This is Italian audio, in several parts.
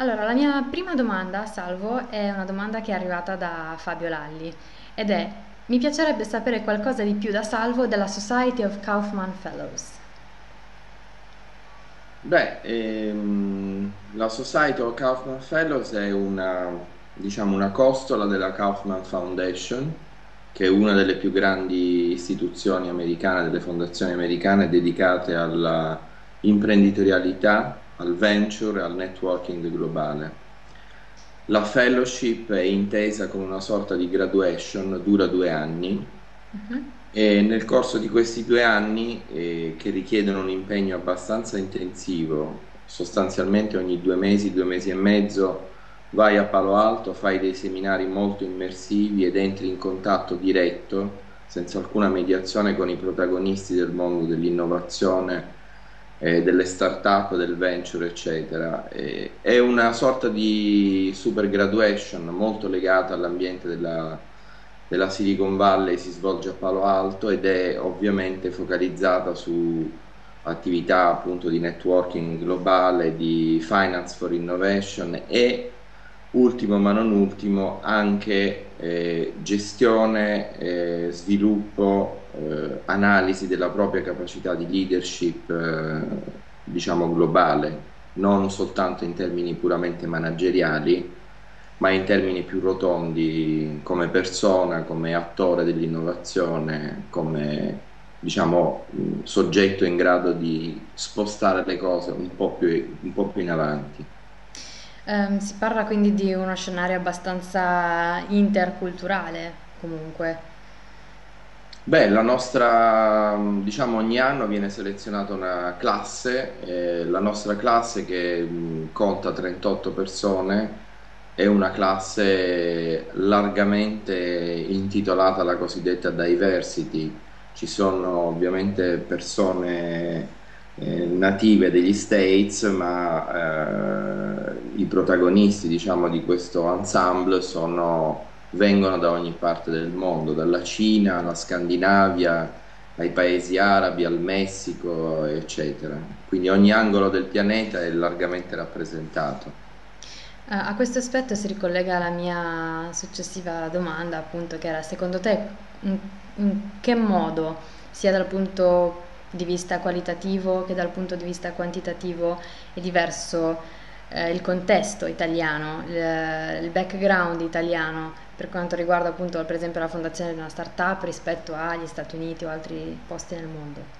Allora, la mia prima domanda, Salvo, è una domanda che è arrivata da Fabio Lalli ed è: mi piacerebbe sapere qualcosa di più da Salvo della Society of Kaufman Fellows. Beh, ehm, la Society of Kaufman Fellows è una, diciamo, una costola della Kaufman Foundation, che è una delle più grandi istituzioni americane, delle fondazioni americane dedicate alla imprenditorialità, al venture e al networking globale. La fellowship è intesa come una sorta di graduation, dura due anni Mhm. e nel corso di questi due anni, eh, che richiedono un impegno abbastanza intensivo, sostanzialmente ogni due mesi, due mesi e mezzo, vai a Palo Alto, fai dei seminari molto immersivi ed entri in contatto diretto, senza alcuna mediazione con i protagonisti del mondo dell'innovazione, eh, delle start-up, del venture, eccetera. Eh, è una sorta di super graduation molto legata all'ambiente della della Silicon Valley si svolge a Palo Alto ed è ovviamente focalizzata su attività appunto di networking globale, di finance for innovation e ultimo ma non ultimo anche eh, gestione, eh, sviluppo, eh, analisi della propria capacità di leadership eh, diciamo globale, non soltanto in termini puramente manageriali ma in termini più rotondi come persona, come attore dell'innovazione, come diciamo soggetto in grado di spostare le cose un po' più, un po' più in avanti. Ehm, si parla quindi di uno scenario abbastanza interculturale, comunque. Beh, la nostra, diciamo, ogni anno viene selezionata una classe, eh, la nostra classe che conta 38 persone è una classe largamente intitolata alla cosiddetta diversity. Ci sono ovviamente persone eh, native degli States, ma eh, i protagonisti, diciamo, di questo ensemble sono, vengono da ogni parte del mondo, dalla Cina alla Scandinavia, ai paesi arabi, al Messico, eccetera. Quindi ogni angolo del pianeta è largamente rappresentato. Eh, A questo aspetto si ricollega la mia successiva domanda, appunto, che era, secondo te, in, in che modo, sia dal punto di vista qualitativo che dal punto di vista quantitativo, è diverso, eh, il contesto italiano, il, il background italiano per quanto riguarda, appunto, per esempio, la fondazione di una startup rispetto agli Stati Uniti o altri posti nel mondo?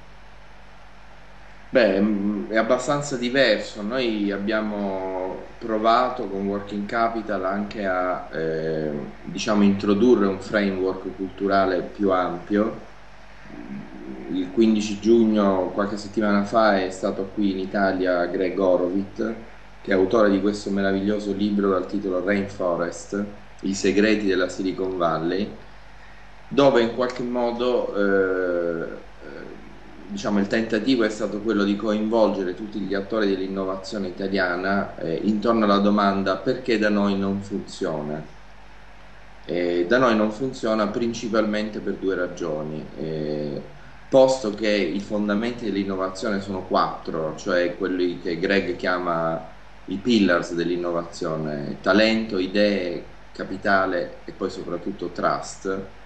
Beh, mh, è abbastanza diverso. Noi abbiamo provato con Working Capital anche a, eh, diciamo, introdurre un framework culturale più ampio. Il 15 giugno, qualche settimana fa, è stato qui in Italia Greg Horowitz, che è autore di questo meraviglioso libro dal titolo Rainforest, I segreti della Silicon Valley, dove in qualche modo eh, eh, diciamo, il tentativo è stato quello di coinvolgere tutti gli attori dell'innovazione italiana eh, intorno alla domanda perché da noi non funziona. E da noi non funziona principalmente per due ragioni. Eh, posto che i fondamenti dell'innovazione sono quattro, cioè quelli che Greg chiama i pillars dell'innovazione, talento, idee, capitale e poi soprattutto trust.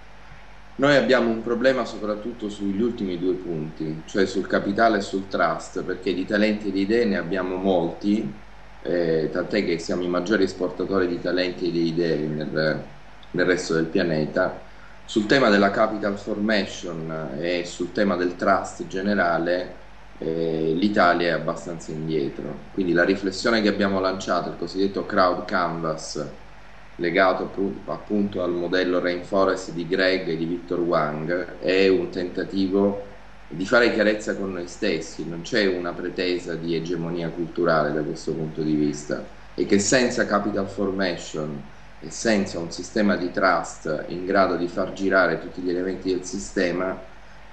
Noi abbiamo un problema soprattutto sugli ultimi due punti, cioè sul capitale e sul trust, perché di talenti e di idee ne abbiamo molti, eh, tant'è che siamo i maggiori esportatori di talenti e di idee nel, nel resto del pianeta. Sul tema della capital formation e sul tema del trust generale, eh, l'Italia è abbastanza indietro. Quindi la riflessione che abbiamo lanciato, il cosiddetto crowd canvas, legato appu- appunto al modello Rainforest di Greg e di Victor Wang, è un tentativo di fare chiarezza con noi stessi, non c'è una pretesa di egemonia culturale da questo punto di vista e che senza capital formation e senza un sistema di trust in grado di far girare tutti gli elementi del sistema,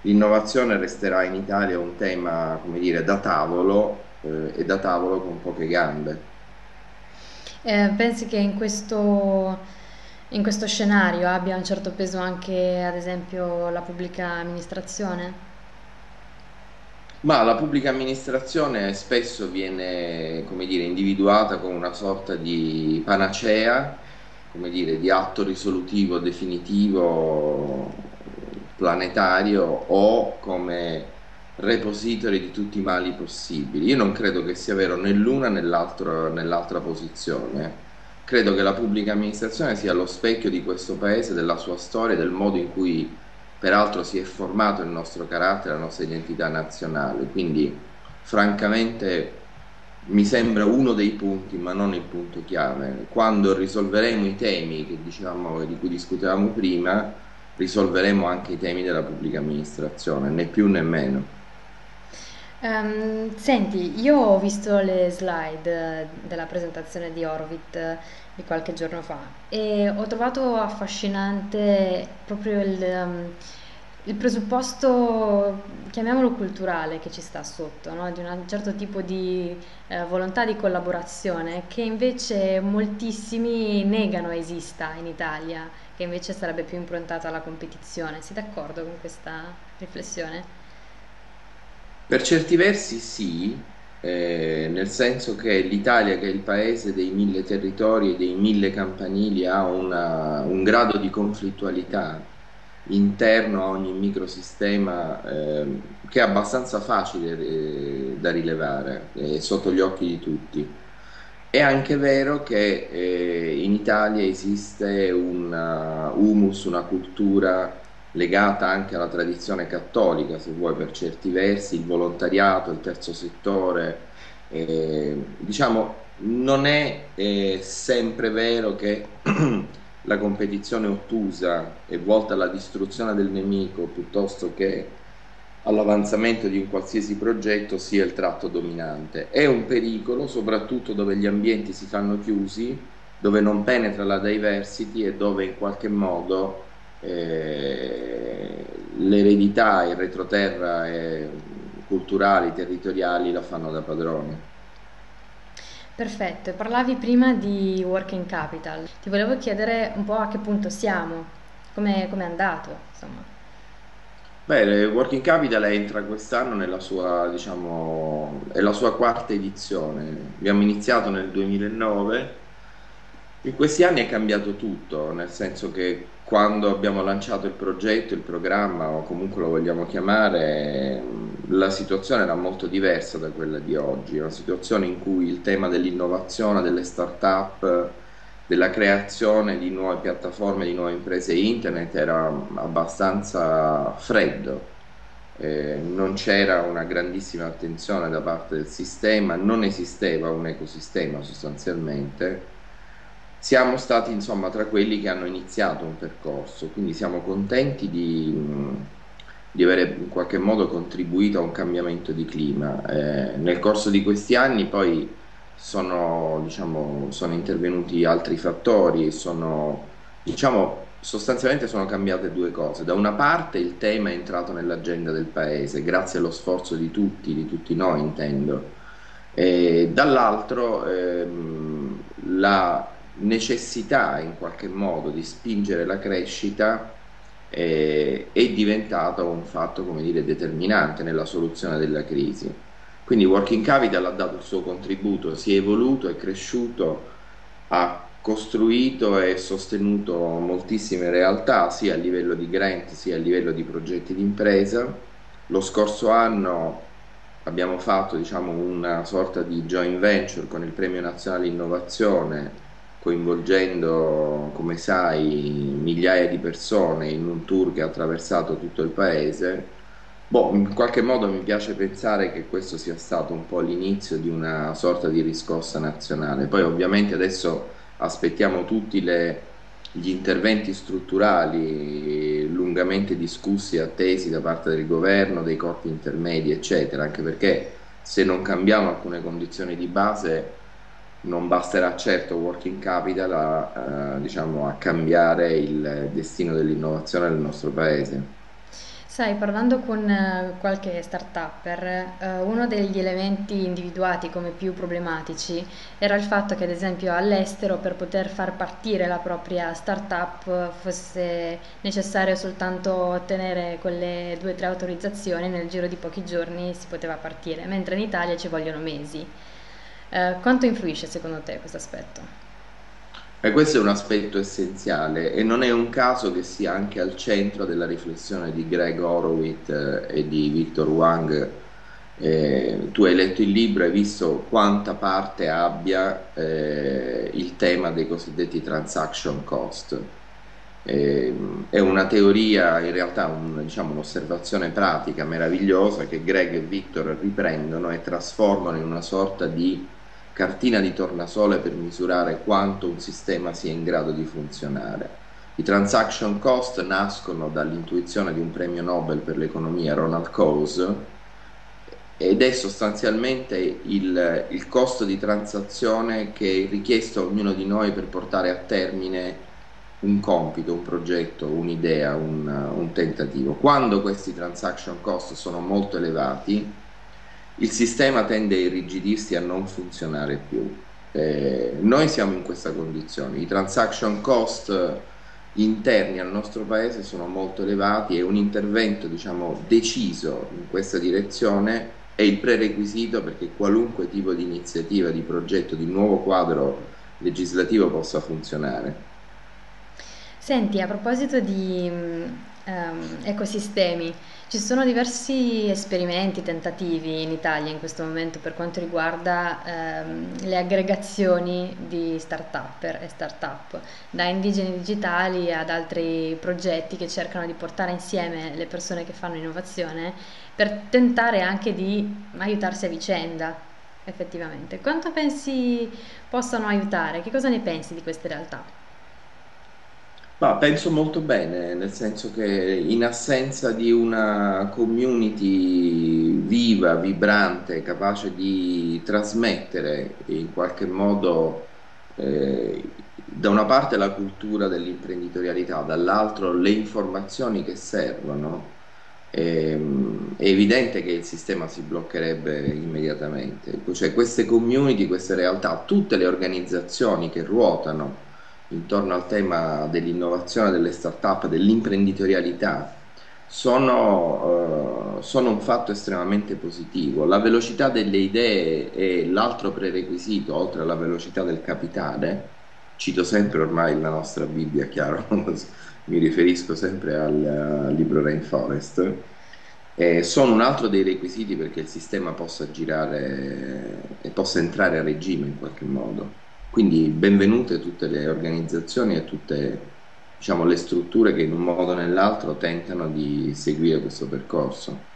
l'innovazione resterà in Italia un tema, come dire, da tavolo eh, e da tavolo con poche gambe. Eh, pensi che in questo, in questo scenario abbia un certo peso anche, ad esempio, la pubblica amministrazione? Ma la pubblica amministrazione spesso viene, come dire, individuata come una sorta di panacea, come dire, di atto risolutivo definitivo planetario o come repository di tutti i mali possibili. Io non credo che sia vero né l'una né nell'altra posizione. Credo che la pubblica amministrazione sia lo specchio di questo paese, della sua storia, del modo in cui peraltro si è formato il nostro carattere, la nostra identità nazionale, quindi francamente mi sembra uno dei punti, ma non il punto chiave. Quando risolveremo i temi che dicevamo, di cui discutevamo prima, risolveremo anche i temi della pubblica amministrazione, né più né meno. Um, senti, io ho visto le slide della presentazione di Orovit di qualche giorno fa e ho trovato affascinante proprio il, um, il presupposto, chiamiamolo culturale, che ci sta sotto, no? di un certo tipo di eh, volontà di collaborazione che invece moltissimi negano esista in Italia, che invece sarebbe più improntata alla competizione. Sei d'accordo con questa riflessione? Per certi versi sì, eh, nel senso che l'Italia, che è il paese dei mille territori e dei mille campanili, ha una, un grado di conflittualità interno a ogni microsistema eh, che è abbastanza facile eh, da rilevare eh, sotto gli occhi di tutti. È anche vero che eh, in Italia esiste un humus, una cultura legata anche alla tradizione cattolica, se vuoi per certi versi, il volontariato, il terzo settore. Eh, diciamo, non è eh, sempre vero che la competizione ottusa è volta alla distruzione del nemico piuttosto che all'avanzamento di un qualsiasi progetto sia il tratto dominante. È un pericolo, soprattutto dove gli ambienti si fanno chiusi, dove non penetra la diversity e dove in qualche modo eh, l'eredità, il retroterra eh, culturali, territoriali la fanno da padrone. Perfetto, parlavi prima di Working Capital, ti volevo chiedere un po' a che punto siamo, come è andato, insomma. Beh, Working Capital entra quest'anno nella sua, diciamo, è la sua quarta edizione. Abbiamo iniziato nel 2009 in questi anni è cambiato tutto, nel senso che quando abbiamo lanciato il progetto, il programma o comunque lo vogliamo chiamare, la situazione era molto diversa da quella di oggi, una situazione in cui il tema dell'innovazione, delle start-up, della creazione di nuove piattaforme, di nuove imprese internet era abbastanza freddo. Eh, non c'era una grandissima attenzione da parte del sistema, non esisteva un ecosistema sostanzialmente siamo stati insomma tra quelli che hanno iniziato un percorso, quindi siamo contenti di, di avere in qualche modo contribuito a un cambiamento di clima. Eh, nel corso di questi anni poi sono, diciamo, sono intervenuti altri fattori, sono, diciamo, sostanzialmente sono cambiate due cose. Da una parte il tema è entrato nell'agenda del paese, grazie allo sforzo di tutti, di tutti noi intendo, dall'altro ehm, la necessità in qualche modo di spingere la crescita eh, è diventato un fatto come dire, determinante nella soluzione della crisi. Quindi Working Capital ha dato il suo contributo, si è evoluto, è cresciuto, ha costruito e sostenuto moltissime realtà sia a livello di grant sia a livello di progetti di impresa. Lo scorso anno abbiamo fatto diciamo, una sorta di joint venture con il Premio Nazionale Innovazione coinvolgendo, come sai, migliaia di persone in un tour che ha attraversato tutto il paese. Boh, in qualche modo mi piace pensare che questo sia stato un po' l'inizio di una sorta di riscossa nazionale. Poi ovviamente adesso aspettiamo tutti le, gli interventi strutturali lungamente discussi e attesi da parte del governo, dei corpi intermedi, eccetera, anche perché se non cambiamo alcune condizioni di base non basterà certo working capital a, eh, diciamo, a cambiare il destino dell'innovazione nel nostro paese. Sai, parlando con eh, qualche startupper, eh, uno degli elementi individuati come più problematici era il fatto che, ad esempio, all'estero per poter far partire la propria startup fosse necessario soltanto ottenere quelle due o tre autorizzazioni, nel giro di pochi giorni si poteva partire, mentre in Italia ci vogliono mesi. Eh, quanto influisce secondo te questo aspetto? E questo è un aspetto essenziale e non è un caso che sia anche al centro della riflessione di Greg Horowitz eh, e di Victor Wang. Eh, tu hai letto il libro e hai visto quanta parte abbia eh, il tema dei cosiddetti transaction cost. Eh, è una teoria, in realtà un, diciamo, un'osservazione pratica meravigliosa che Greg e Victor riprendono e trasformano in una sorta di cartina di tornasole per misurare quanto un sistema sia in grado di funzionare. I transaction cost nascono dall'intuizione di un premio Nobel per l'economia Ronald Coase ed è sostanzialmente il, il costo di transazione che è richiesto a ognuno di noi per portare a termine un compito, un progetto, un'idea, un, un tentativo. Quando questi transaction cost sono molto elevati, il sistema tende a irrigidirsi e a non funzionare più. Eh, noi siamo in questa condizione, i transaction cost interni al nostro paese sono molto elevati e un intervento diciamo, deciso in questa direzione è il prerequisito perché qualunque tipo di iniziativa, di progetto, di nuovo quadro legislativo possa funzionare. Senti, a proposito di um, ecosistemi, ci sono diversi esperimenti, tentativi in Italia in questo momento per quanto riguarda um, le aggregazioni di start-upper e start-up, da indigeni digitali ad altri progetti che cercano di portare insieme le persone che fanno innovazione per tentare anche di aiutarsi a vicenda, effettivamente. Quanto pensi possano aiutare? Che cosa ne pensi di queste realtà? Ma penso molto bene, nel senso che in assenza di una community viva, vibrante, capace di trasmettere in qualche modo eh, da una parte la cultura dell'imprenditorialità, dall'altro le informazioni che servono, ehm, è evidente che il sistema si bloccherebbe immediatamente. Cioè queste community, queste realtà, tutte le organizzazioni che ruotano intorno al tema dell'innovazione, delle start-up, dell'imprenditorialità, sono, uh, sono, un fatto estremamente positivo. La velocità delle idee è l'altro prerequisito, oltre alla velocità del capitale. Cito sempre ormai la nostra Bibbia, chiaro, mi riferisco sempre al, al libro Rainforest. Eh, sono un altro dei requisiti perché il sistema possa girare e possa entrare a regime in qualche modo. Quindi benvenute tutte le organizzazioni e tutte diciamo, le strutture che in un modo o nell'altro tentano di seguire questo percorso.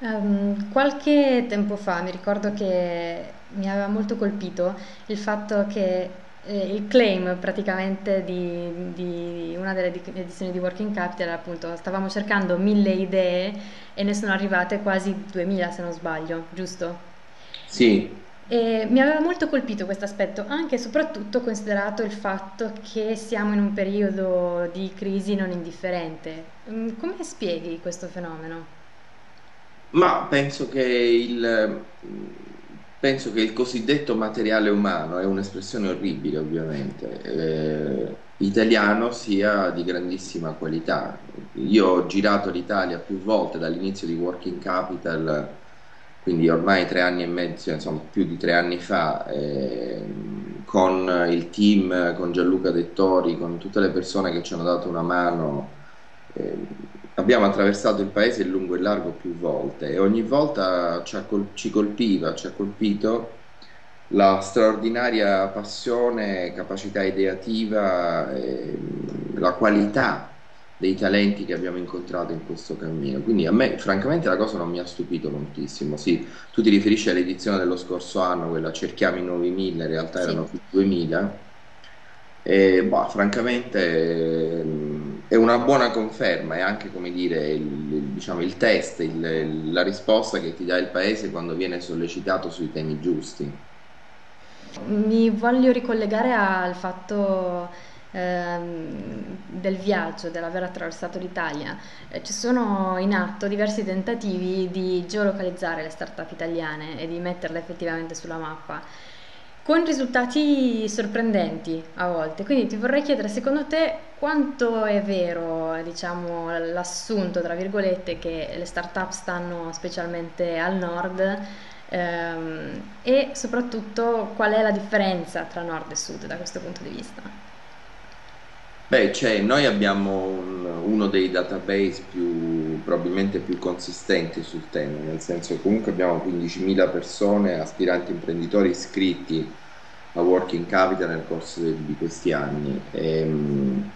Um, qualche tempo fa mi ricordo che mi aveva molto colpito il fatto che eh, il claim praticamente di, di, una delle edizioni di Working Capital appunto stavamo cercando mille idee e ne sono arrivate quasi 2000 se non sbaglio, giusto? Sì, e mi aveva molto colpito questo aspetto, anche e soprattutto considerato il fatto che siamo in un periodo di crisi non indifferente. Mm, come spieghi questo fenomeno? Ma penso che il, penso che il cosiddetto materiale umano è un'espressione orribile, ovviamente. Eh, italiano sia di grandissima qualità. Io ho girato l'Italia più volte dall'inizio di Working Capital quindi ormai tre anni e mezzo, insomma più di tre anni fa, eh, con il team, con Gianluca Dettori, con tutte le persone che ci hanno dato una mano, eh, abbiamo attraversato il paese lungo e largo più volte e ogni volta ci, col- ci colpiva, ci ha colpito la straordinaria passione, capacità ideativa, eh, la qualità dei talenti che abbiamo incontrato in questo cammino. Quindi a me, francamente, la cosa non mi ha stupito moltissimo. Sì, tu ti riferisci all'edizione dello scorso anno, quella cerchiamo i 9.000, in realtà erano più 2.000. E, boh, francamente è una buona conferma, è anche come dire il, diciamo, il test, il, la risposta che ti dà il paese quando viene sollecitato sui temi giusti. Mi voglio ricollegare al fatto del viaggio, dell'aver attraversato l'Italia, eh, ci sono in atto diversi tentativi di geolocalizzare le start-up italiane e di metterle effettivamente sulla mappa con risultati sorprendenti a volte. Quindi ti vorrei chiedere, secondo te, quanto è vero, diciamo, l'assunto, tra virgolette, che le start-up stanno specialmente al nord ehm, e soprattutto qual è la differenza tra nord e sud da questo punto di vista? Beh, cioè, noi abbiamo un- uno dei database più, probabilmente più consistenti sul tema, nel senso che comunque abbiamo 15.000 persone, aspiranti imprenditori iscritti a Working Capital nel corso de- di questi anni. E, mh,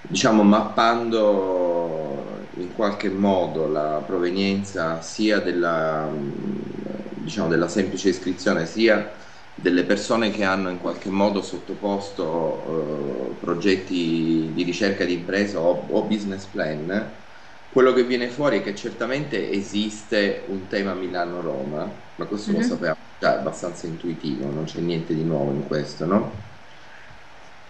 diciamo, mappando in qualche modo la provenienza sia della, diciamo, della semplice iscrizione, sia delle persone che hanno in qualche modo sottoposto eh, progetti di ricerca di impresa o, o business plan, quello che viene fuori è che certamente esiste un tema Milano-Roma, ma questo lo Mhm. sappiamo già, è abbastanza intuitivo, non c'è niente di nuovo in questo, no?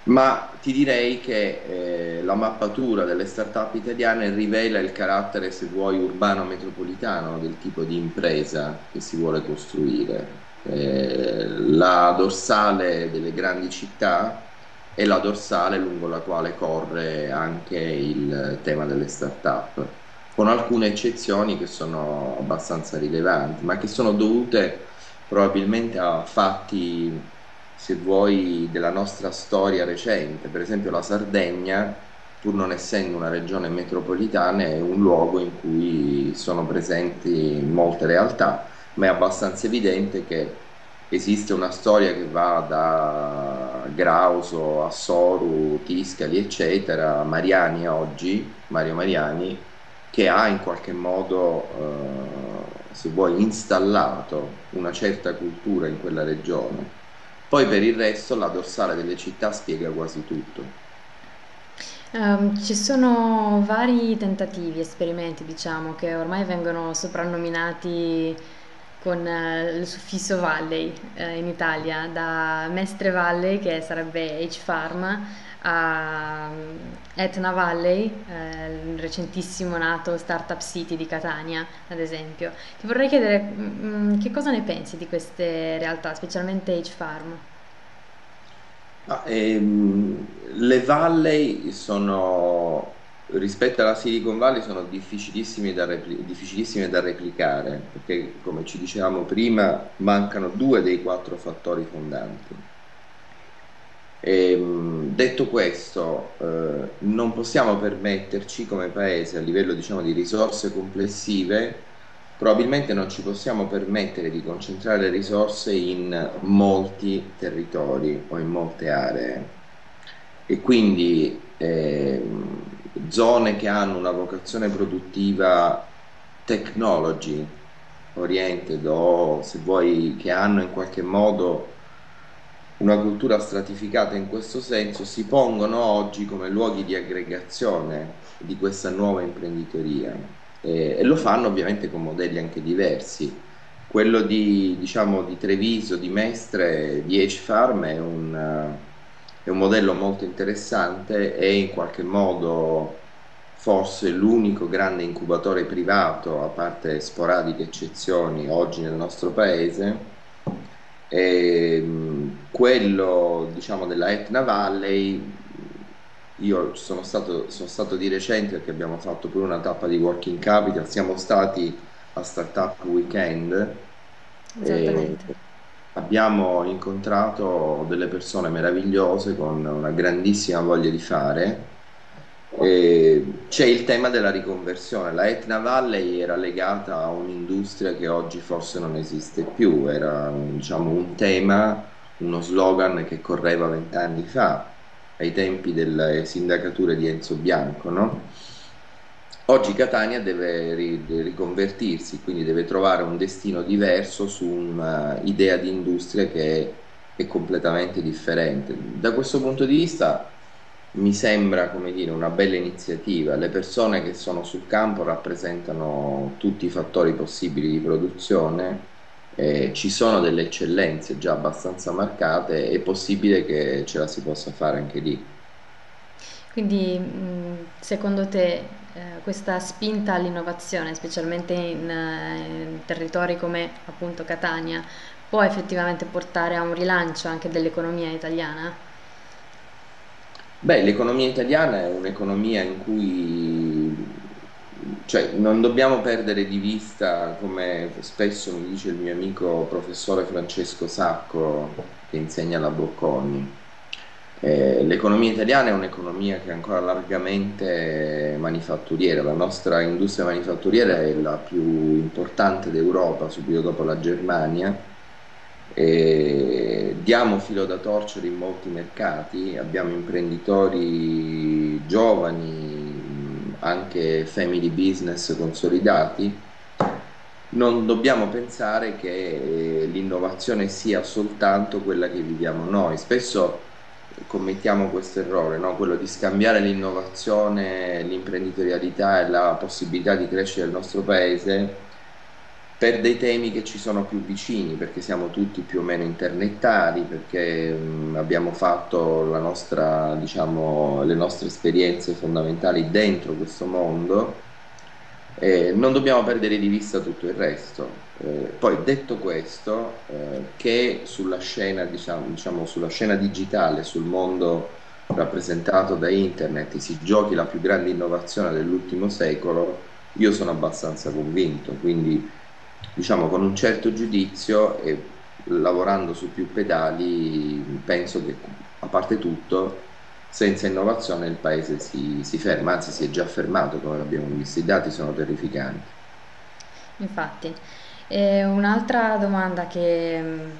Ma ti direi che eh, la mappatura delle start-up italiane rivela il carattere, se vuoi, urbano-metropolitano del tipo di impresa che si vuole costruire. Eh, la dorsale delle grandi città è la dorsale lungo la quale corre anche il tema delle start-up, con alcune eccezioni che sono abbastanza rilevanti, ma che sono dovute probabilmente a fatti, se vuoi, della nostra storia recente. Per esempio la Sardegna, pur non essendo una regione metropolitana, è un luogo in cui sono presenti molte realtà, ma è abbastanza evidente che esiste una storia che va da Grauso, Assoru, Tiscali, eccetera, Mariani oggi, Mario Mariani, che ha in qualche modo, eh, se vuoi, installato una certa cultura in quella regione. Poi per il resto la dorsale delle città spiega quasi tutto. Ehm, ci sono vari tentativi, esperimenti, diciamo, che ormai vengono soprannominati con eh, il suffisso Valley eh, in Italia, da Mestre Valley, che sarebbe H-Farm, a mm, Etna Valley, eh, il recentissimo nato Startup City di Catania, ad esempio. Ti vorrei chiedere, mm, che cosa ne pensi di queste realtà, specialmente H-Farm? Ah, ehm, le valley sono, rispetto alla Silicon Valley, sono difficilissime da, repli- difficilissime da replicare, perché come ci dicevamo prima, mancano due dei quattro fattori fondanti. Ehm, detto questo, eh, non possiamo permetterci come paese, a livello, diciamo, di risorse complessive, probabilmente non ci possiamo permettere di concentrare le risorse in molti territori o in molte aree e quindi ehm, zone che hanno una vocazione produttiva technology oriented o se vuoi che hanno in qualche modo una cultura stratificata in questo senso si pongono oggi come luoghi di aggregazione di questa nuova imprenditoria e, e lo fanno ovviamente con modelli anche diversi. Quello di, diciamo, di Treviso, di Mestre, di H-Farm è un, è un modello molto interessante e in qualche modo forse l'unico grande incubatore privato, a parte sporadiche eccezioni, oggi nel nostro paese e, quello, diciamo, della Etna Valley, io sono stato, sono stato di recente perché abbiamo fatto pure una tappa di Working Capital, siamo stati a Startup Weekend e Esattamente. Abbiamo incontrato delle persone meravigliose con una grandissima voglia di fare c'è il tema della riconversione. La Etna Valley era legata a un'industria che oggi forse non esiste più, era diciamo, un tema, uno slogan che correva vent'anni fa, ai tempi delle sindacature di Enzo Bianco, no? Oggi Catania deve ri- riconvertirsi, quindi deve trovare un destino diverso su un'idea di industria che è, completamente differente. Da questo punto di vista mi sembra, dire, una bella iniziativa. Le persone che sono sul campo rappresentano tutti i fattori possibili di produzione, eh, ci sono delle eccellenze già abbastanza marcate, è possibile che ce la si possa fare anche lì. Quindi, secondo te, eh, questa spinta all'innovazione, specialmente in, eh, in territori come appunto Catania, può effettivamente portare a un rilancio anche dell'economia italiana? Beh, l'economia italiana è un'economia in cui, cioè, non dobbiamo perdere di vista, come spesso mi dice il mio amico professore Francesco Sacco, che insegna alla Bocconi, eh, l'economia italiana è un'economia che è ancora largamente manifatturiera, la nostra industria manifatturiera è la più importante d'Europa, subito dopo la Germania e diamo filo da torcere in molti mercati, abbiamo imprenditori giovani, anche family business consolidati. Non dobbiamo pensare che l'innovazione sia soltanto quella che viviamo noi. Spesso commettiamo questo errore, no? quello di scambiare l'innovazione, l'imprenditorialità e la possibilità di crescere del nostro paese per dei temi che ci sono più vicini, perché siamo tutti più o meno internettari, perché mh, abbiamo fatto nostra, diciamo, le nostre esperienze fondamentali dentro questo mondo, eh, non dobbiamo perdere di vista tutto il resto. Eh, poi detto questo, eh, che sulla scena, diciamo, diciamo, sulla scena digitale, sul mondo rappresentato da internet, si giochi la più grande innovazione dell'ultimo secolo, io sono abbastanza convinto, quindi diciamo con un certo giudizio e lavorando su più pedali penso che a parte tutto senza innovazione il paese si, si ferma, anzi si è già fermato come abbiamo visto, i dati sono terrificanti. Infatti, e un'altra domanda che mm,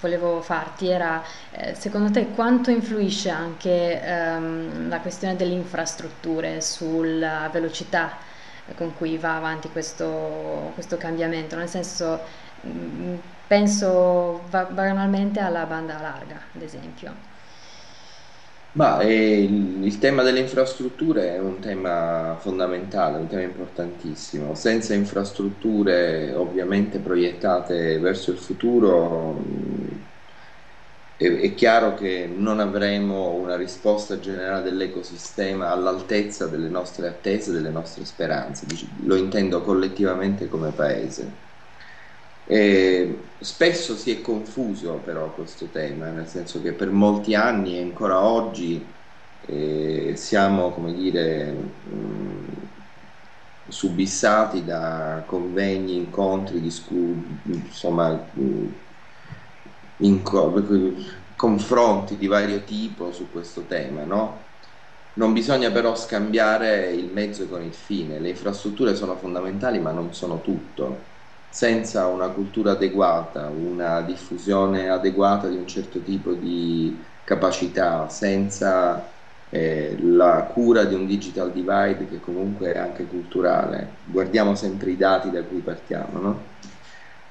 volevo farti era, eh, secondo te quanto influisce anche ehm, la questione delle infrastrutture sulla velocità con cui va avanti questo, questo cambiamento, nel senso mm, penso banalmente alla banda larga, ad esempio. Ma eh, il, tema delle infrastrutture è un tema fondamentale, un tema importantissimo. Senza infrastrutture ovviamente proiettate verso il futuro, è, è chiaro che non avremo una risposta generale dell'ecosistema all'altezza delle nostre attese, delle nostre speranze, lo intendo collettivamente come paese. E spesso si è confuso però questo tema, nel senso che per molti anni e ancora oggi eh, siamo, come dire, mh, subissati da convegni, incontri, discu- insomma, mh, confronti di vario tipo su questo tema, no? Non bisogna però scambiare il mezzo con il fine, le infrastrutture sono fondamentali ma non sono tutto. Senza una cultura adeguata, una diffusione adeguata di un certo tipo di capacità, senza eh, la cura di un digital divide che comunque è anche culturale, guardiamo sempre i dati da cui partiamo, no?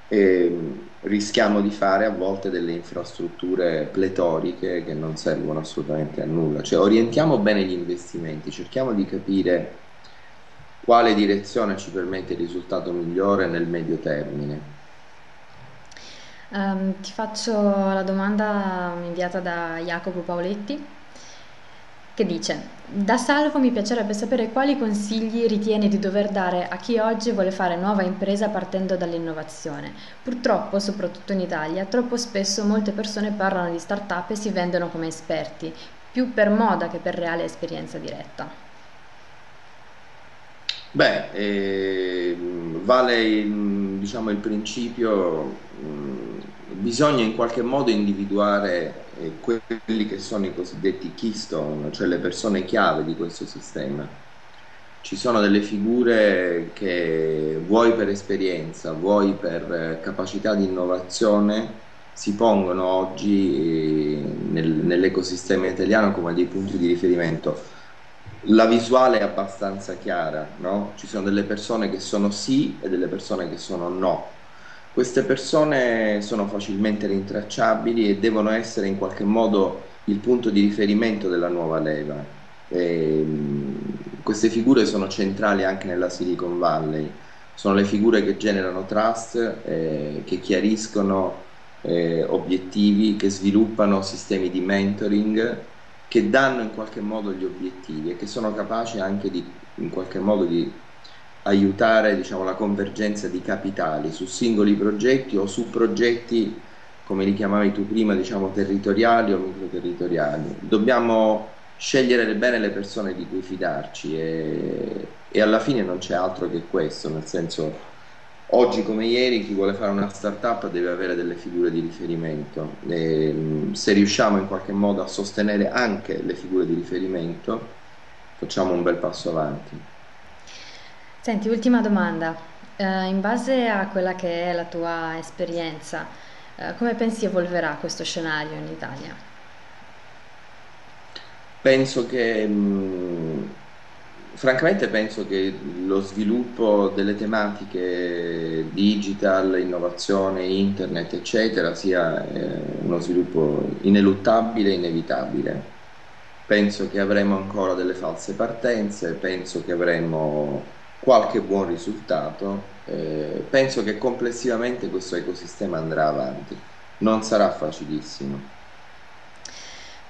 e rischiamo di fare a volte delle infrastrutture pletoriche che non servono assolutamente a nulla. Cioè orientiamo bene gli investimenti, cerchiamo di capire quale direzione ci permette il risultato migliore nel medio termine. Um, ti faccio la domanda inviata da Jacopo Paoletti che dice da salvo mi piacerebbe sapere quali consigli ritieni di dover dare a chi oggi vuole fare nuova impresa partendo dall'innovazione. Purtroppo, soprattutto in Italia, troppo spesso molte persone parlano di start-up e si vendono come esperti, più per moda che per reale esperienza diretta. Beh, eh, vale il, diciamo, il principio, mh, mm, bisogna in qualche modo individuare eh, quelli che sono i cosiddetti keystone, cioè le persone chiave di questo sistema. Ci sono delle figure che vuoi per esperienza, vuoi per eh, capacità di innovazione, si pongono oggi eh, nel, nell'ecosistema italiano come dei punti di riferimento. La visuale è abbastanza chiara, no? ci sono delle persone che sono sì e delle persone che sono no queste persone sono facilmente rintracciabili e devono essere in qualche modo il punto di riferimento della nuova leva. E, queste figure sono centrali anche nella Silicon Valley, sono le figure che generano trust, eh, che chiariscono eh, obiettivi, che sviluppano sistemi di mentoring, che danno in qualche modo gli obiettivi e che sono capaci anche di in qualche modo di aiutare diciamo, la convergenza di capitali su singoli progetti o su progetti, come li chiamavi tu prima, diciamo, territoriali o microterritoriali. Dobbiamo scegliere bene le persone di cui fidarci e, e alla fine non c'è altro che questo, nel senso Oggi come ieri chi vuole fare una startup deve avere delle figure di riferimento e mm, se riusciamo in qualche modo a sostenere anche le figure di riferimento facciamo un bel passo avanti. Senti, ultima domanda. Eh, in base a quella che è la tua esperienza, eh, come pensi evolverà questo scenario in Italia? Penso che mh, Francamente penso che lo sviluppo delle tematiche digital, innovazione, internet, eccetera, sia eh, uno sviluppo ineluttabile e inevitabile. Penso che avremo ancora delle false partenze, penso che avremo qualche buon risultato, eh, penso che complessivamente questo ecosistema andrà avanti. Non sarà facilissimo.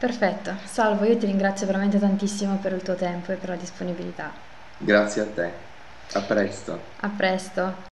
Perfetto, Salvo, io ti ringrazio veramente tantissimo per il tuo tempo e per la disponibilità. Grazie a te. A presto. A presto.